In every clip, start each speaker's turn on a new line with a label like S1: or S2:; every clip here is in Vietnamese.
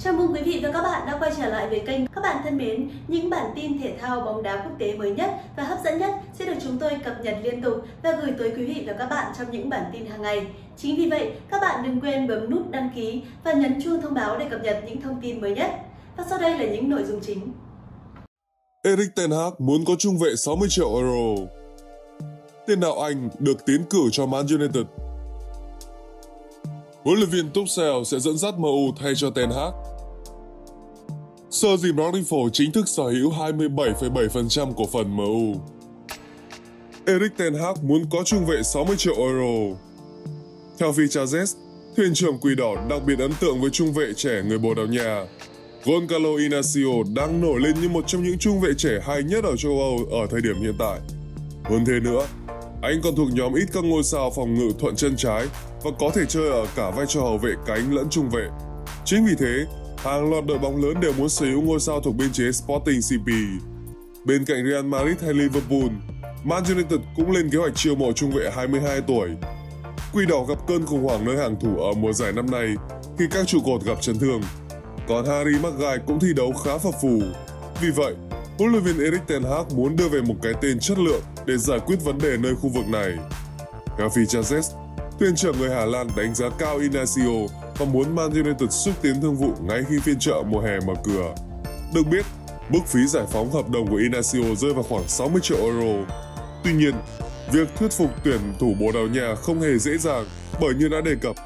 S1: Chào mừng quý vị và các bạn đã quay trở lại với kênh. Các bạn thân mến, những bản tin thể thao bóng đá quốc tế mới nhất và hấp dẫn nhất sẽ được chúng tôi cập nhật liên tục và gửi tới quý vị và các bạn trong những bản tin hàng ngày. Chính vì vậy, các bạn đừng quên bấm nút đăng ký và nhấn chuông thông báo để cập nhật những thông tin mới nhất. Và sau đây là những nội dung chính.
S2: Eric Ten Hag muốn có trung vệ 60 triệu euro. Tiền đạo Anh được tiến cử cho Man United. Huấn luyện viên Tuchel sẽ dẫn dắt MU thay cho Ten Hag. Sir Jim Ratcliffe chính thức sở hữu 27,7% cổ phần MU. Erik Ten Hag muốn có trung vệ 60 triệu euro. Theo Vichazes, thuyền trưởng Quỷ Đỏ đặc biệt ấn tượng với trung vệ trẻ người Bồ Đào Nha. Goncalo Inacio đang nổi lên như một trong những trung vệ trẻ hay nhất ở châu Âu ở thời điểm hiện tại. Hơn thế nữa, anh còn thuộc nhóm ít các ngôi sao phòng ngự thuận chân trái và có thể chơi ở cả vai trò hậu vệ cánh lẫn trung vệ. Chính vì thế, hàng loạt đội bóng lớn đều muốn sở hữu ngôi sao thuộc biên chế Sporting CP. Bên cạnh Real Madrid hay Liverpool, Man United cũng lên kế hoạch chiêu mộ trung vệ 22 tuổi. Quỷ đỏ gặp cơn khủng hoảng nơi hàng thủ ở mùa giải năm nay khi các trụ cột gặp chấn thương. Còn Harry Maguire cũng thi đấu khá phập phù. Vì vậy, huấn luyện viên Erik ten Hag muốn đưa về một cái tên chất lượng để giải quyết vấn đề nơi khu vực này. Gavi Chazes thuyền trưởng người Hà Lan đánh giá cao Inacio và muốn Man United xúc tiến thương vụ ngay khi phiên chợ mùa hè mở cửa. Được biết, mức phí giải phóng hợp đồng của Inacio rơi vào khoảng 60 triệu euro. Tuy nhiên, việc thuyết phục tuyển thủ Bồ Đào Nha không hề dễ dàng bởi như đã đề cập,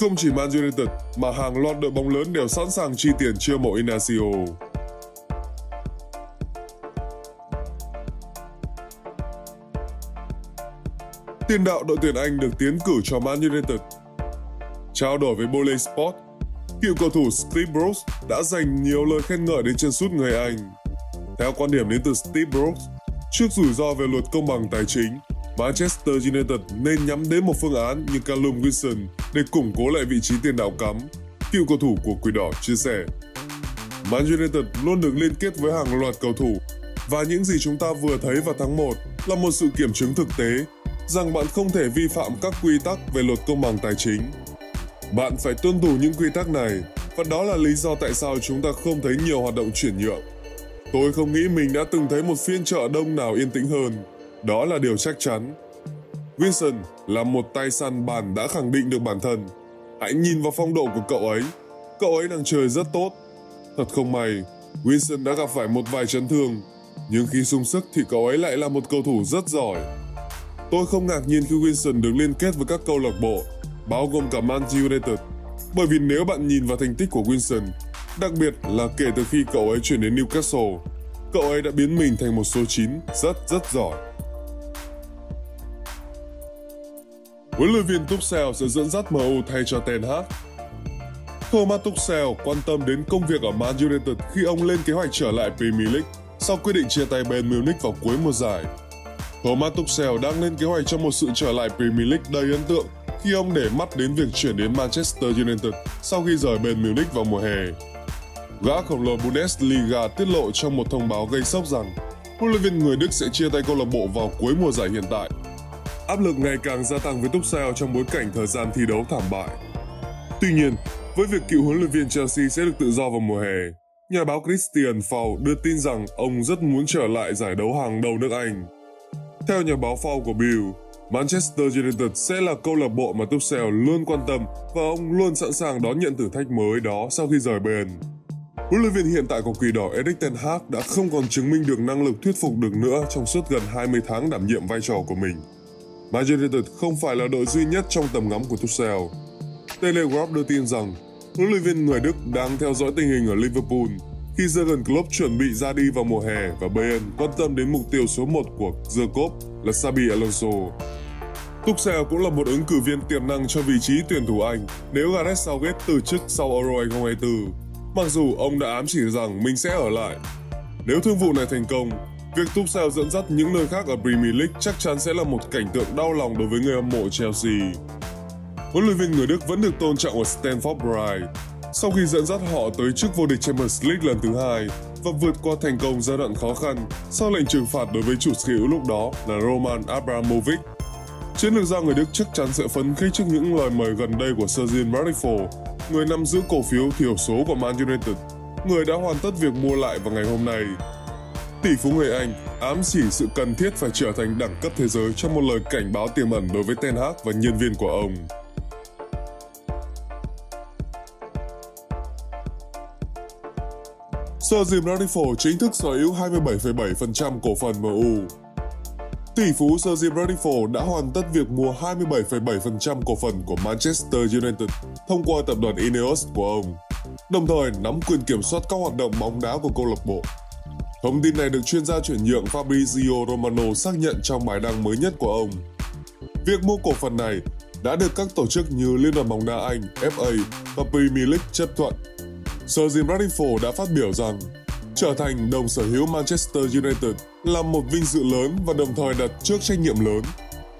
S2: không chỉ Man United mà hàng loạt đội bóng lớn đều sẵn sàng chi tiền chiêu mộ Inacio. Tiền đạo đội tuyển Anh được tiến cử cho Man United. Trao đổi với Bole Sport, cựu cầu thủ Steve Bruce đã dành nhiều lời khen ngợi đến chân sút người Anh. Theo quan điểm đến từ Steve Bruce, trước rủi ro về luật công bằng tài chính, Manchester United nên nhắm đến một phương án như Callum Wilson để củng cố lại vị trí tiền đạo cắm, cựu cầu thủ của Quỷ Đỏ chia sẻ. Man United luôn được liên kết với hàng loạt cầu thủ và những gì chúng ta vừa thấy vào tháng 1 là một sự kiểm chứng thực tế rằng bạn không thể vi phạm các quy tắc về luật công bằng tài chính. Bạn phải tuân thủ những quy tắc này và đó là lý do tại sao chúng ta không thấy nhiều hoạt động chuyển nhượng. Tôi không nghĩ mình đã từng thấy một phiên chợ đông nào yên tĩnh hơn. Đó là điều chắc chắn. Wilson là một tay săn bàn đã khẳng định được bản thân. Hãy nhìn vào phong độ của cậu ấy. Cậu ấy đang chơi rất tốt. Thật không may, Wilson đã gặp phải một vài chấn thương. Nhưng khi sung sức thì cậu ấy lại là một cầu thủ rất giỏi. Tôi không ngạc nhiên khi Wilson được liên kết với các câu lạc bộ, bao gồm cả Man United. Bởi vì nếu bạn nhìn vào thành tích của Wilson, đặc biệt là kể từ khi cậu ấy chuyển đến Newcastle, cậu ấy đã biến mình thành một số 9 rất rất giỏi. Huấn luyện viên Tuchel sẽ dẫn dắt MU thay cho Ten Hag. Thomas Tuchel quan tâm đến công việc ở Man United khi ông lên kế hoạch trở lại Premier League sau quyết định chia tay Bayern Munich vào cuối mùa giải. Thomas Tuchel đang lên kế hoạch cho một sự trở lại Premier League đầy ấn tượng khi ông để mắt đến việc chuyển đến Manchester United sau khi rời bên Munich vào mùa hè. Gã khổng lồ Bundesliga tiết lộ trong một thông báo gây sốc rằng huấn luyện viên người Đức sẽ chia tay câu lạc bộ vào cuối mùa giải hiện tại. Áp lực ngày càng gia tăng với Tuchel trong bối cảnh thời gian thi đấu thảm bại. Tuy nhiên, với việc cựu huấn luyện viên Chelsea sẽ được tự do vào mùa hè, nhà báo Christian Fall đưa tin rằng ông rất muốn trở lại giải đấu hàng đầu nước Anh. Theo nhà báo Paul của Bill, Manchester United sẽ là câu lạc bộ mà Tuchel luôn quan tâm và ông luôn sẵn sàng đón nhận thử thách mới đó sau khi rời bên. Huấn luyện viên hiện tại của Quỷ Đỏ Erik ten Hag đã không còn chứng minh được năng lực thuyết phục được nữa trong suốt gần 20 tháng đảm nhiệm vai trò của mình. Man United không phải là đội duy nhất trong tầm ngắm của Tuchel. Telegraph đưa tin rằng huấn luyện viên người Đức đang theo dõi tình hình ở Liverpool khi Jurgen Klopp chuẩn bị ra đi vào mùa hè và Bayern quan tâm đến mục tiêu số 1 của Jurgen là Xabi Alonso. Tuchel cũng là một ứng cử viên tiềm năng cho vị trí tuyển thủ Anh nếu Gareth Southgate từ chức sau Euro 2024, mặc dù ông đã ám chỉ rằng mình sẽ ở lại. Nếu thương vụ này thành công, việc Tuchel dẫn dắt những nơi khác ở Premier League chắc chắn sẽ là một cảnh tượng đau lòng đối với người hâm mộ Chelsea. Huấn luyện viên người Đức vẫn được tôn trọng ở Stamford Bridge sau khi dẫn dắt họ tới chức vô địch Champions League lần thứ hai và vượt qua thành công giai đoạn khó khăn sau lệnh trừng phạt đối với chủ sở hữu lúc đó là Roman Abramovich. Chiến lược gia người Đức chắc chắn sẽ phấn khích trước những lời mời gần đây của Sir Jim người nắm giữ cổ phiếu thiểu số của Man United, người đã hoàn tất việc mua lại vào ngày hôm nay. Tỷ phú người Anh ám chỉ sự cần thiết phải trở thành đẳng cấp thế giới trong một lời cảnh báo tiềm ẩn đối với Ten Hag và nhân viên của ông. Sir Jim Ratcliffe chính thức sở hữu 27,7% cổ phần MU. Tỷ phú Sir Jim Ratcliffe đã hoàn tất việc mua 27,7% cổ phần của Manchester United thông qua tập đoàn Ineos của ông, đồng thời nắm quyền kiểm soát các hoạt động bóng đá của câu lạc bộ. Thông tin này được chuyên gia chuyển nhượng Fabrizio Romano xác nhận trong bài đăng mới nhất của ông. Việc mua cổ phần này đã được các tổ chức như Liên đoàn bóng đá Anh, FA và Premier League chấp thuận. Sir Jim Ratcliffe đã phát biểu rằng trở thành đồng sở hữu Manchester United là một vinh dự lớn và đồng thời đặt trước trách nhiệm lớn.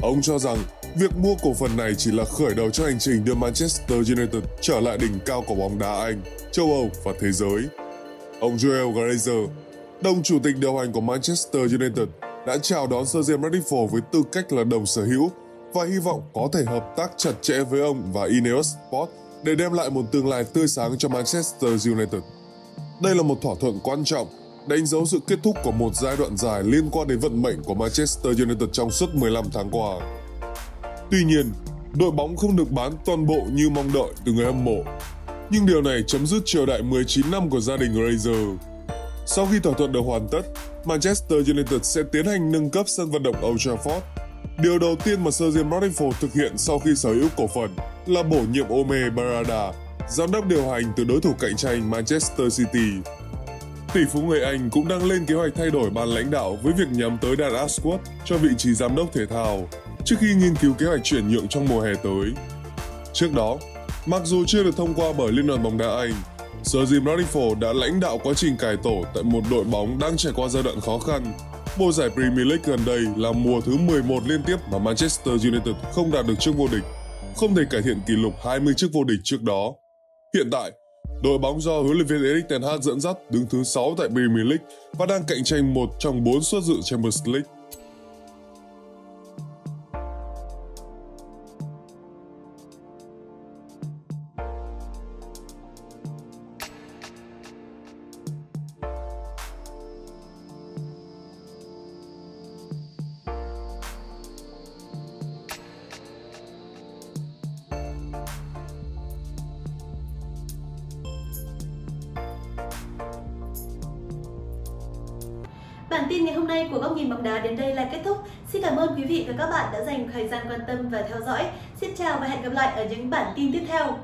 S2: Ông cho rằng việc mua cổ phần này chỉ là khởi đầu cho hành trình đưa Manchester United trở lại đỉnh cao của bóng đá Anh, châu Âu và thế giới. Ông Joel Glazer, đồng chủ tịch điều hành của Manchester United, đã chào đón Sir James Ratcliffe với tư cách là đồng sở hữu và hy vọng có thể hợp tác chặt chẽ với ông và Ineos Sport để đem lại một tương lai tươi sáng cho Manchester United. Đây là một thỏa thuận quan trọng, đánh dấu sự kết thúc của một giai đoạn dài liên quan đến vận mệnh của Manchester United trong suốt 15 tháng qua. Tuy nhiên, đội bóng không được bán toàn bộ như mong đợi từ người hâm mộ. Nhưng điều này chấm dứt triều đại 19 năm của gia đình Razor. Sau khi thỏa thuận được hoàn tất, Manchester United sẽ tiến hành nâng cấp sân vận động Old Trafford. Điều đầu tiên mà Sir Jim Ratcliffe thực hiện sau khi sở hữu cổ phần là bổ nhiệm Ome Barada giám đốc điều hành từ đối thủ cạnh tranh Manchester City. Tỷ phú người Anh cũng đang lên kế hoạch thay đổi ban lãnh đạo với việc nhắm tới Dan Ashworth cho vị trí giám đốc thể thao trước khi nghiên cứu kế hoạch chuyển nhượng trong mùa hè tới. Trước đó, mặc dù chưa được thông qua bởi Liên đoàn bóng đá Anh, Sir Jim Ratcliffe đã lãnh đạo quá trình cải tổ tại một đội bóng đang trải qua giai đoạn khó khăn. Mùa giải Premier League gần đây là mùa thứ 11 liên tiếp mà Manchester United không đạt được chức vô địch, không thể cải thiện kỷ lục 20 chức vô địch trước đó. Hiện tại, đội bóng do huấn luyện viên Erik ten Hag dẫn dắt đứng thứ 6 tại Premier League và đang cạnh tranh một trong 4 suất dự Champions League.
S1: Bản tin ngày hôm nay của Góc nhìn bóng đá đến đây là kết thúc. Xin cảm ơn quý vị và các bạn đã dành thời gian quan tâm và theo dõi. Xin chào và hẹn gặp lại ở những bản tin tiếp theo.